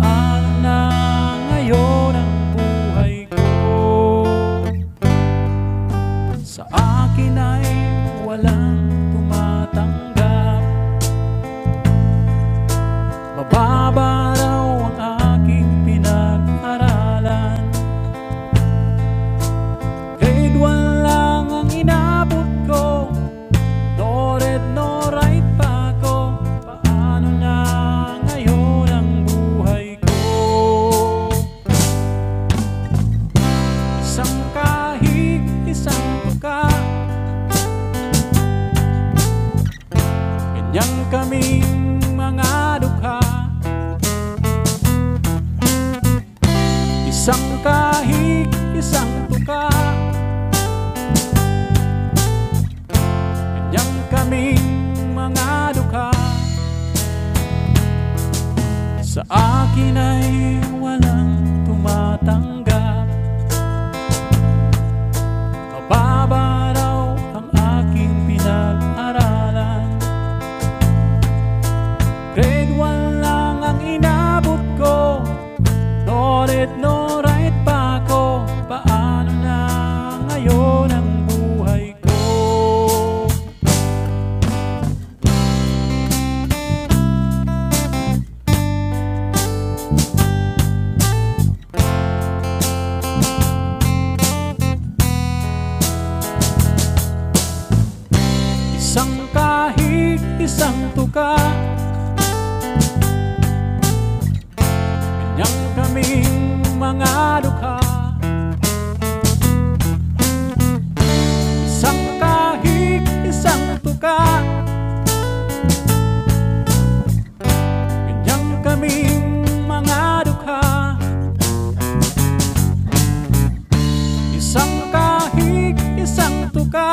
are. Tuka. Ganyan kaming mga duka Sa akin ay walang tumatanggap Mababa raw ang aking pinag-aralan. Grade 1 lang ang inabot ko. Read, no Isang kahig, isang tuka. Ganyan kaming mga dukha. Isang kahig, isang tuka. Isang kahig, isang tuka